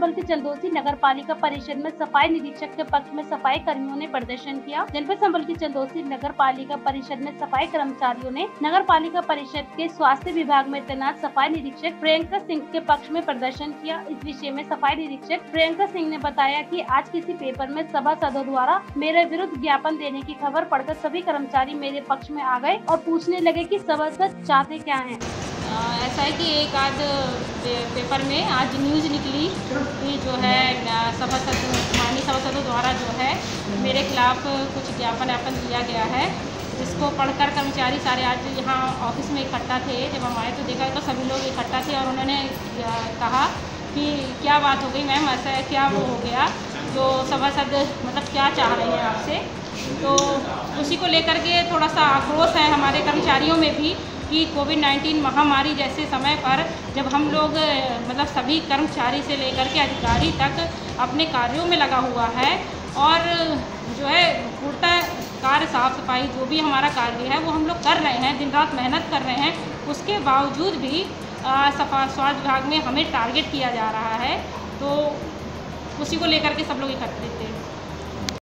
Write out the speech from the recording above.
की चंदोसी नगर पालिका परिषद में सफ़ाई निरीक्षक के पक्ष में सफ़ाई कर्मियों ने प्रदर्शन किया। जनपद संबल की चंदोसी नगर पालिका परिषद में सफ़ाई कर्मचारियों ने नगर पालिका परिषद के स्वास्थ्य विभाग में तैनात सफ़ाई निरीक्षक प्रियंका सिंह के पक्ष में प्रदर्शन किया। इस विषय में सफ़ाई निरीक्षक प्रियंका सिंह ने बताया कि आज किसी पेपर में सभा सदों द्वारा मेरे विरुद्ध ज्ञापन देने की खबर पढ़कर सभी कर्मचारी मेरे पक्ष में आ गए और पूछने लगे कि सभासद चाहते क्या है। ऐसा है कि एक आध पेपर में आज न्यूज़ निकली कि जो है सभासद माननीय सभासदों द्वारा जो है, मेरे खिलाफ कुछ ज्ञापन व्यापन दिया गया है। जिसको पढ़कर कर्मचारी सारे आज यहाँ ऑफ़िस में इकट्ठा थे। जब हम आए तो देखा तो सभी लोग इकट्ठा थे और उन्होंने कहा कि क्या बात हो गई मैम, ऐसा क्या वो हो गया? जो सभासद मतलब क्या चाह रहे हैं आपसे? तो उसी को लेकर के थोड़ा सा आक्रोश है हमारे कर्मचारियों में भी। कि कोविड 19 महामारी जैसे समय पर जब हम लोग मतलब सभी कर्मचारी से लेकर के अधिकारी तक अपने कार्यों में लगा हुआ है और जो है पूर्णता कार्य साफ़ सफ़ाई जो भी हमारा कार्य है वो हम लोग कर रहे हैं दिन रात मेहनत कर रहे हैं। उसके बावजूद भी सफ़ा, स्वास्थ्य विभाग में हमें टारगेट किया जा रहा है। तो उसी को लेकर के सब लोग इकट्ठे थे।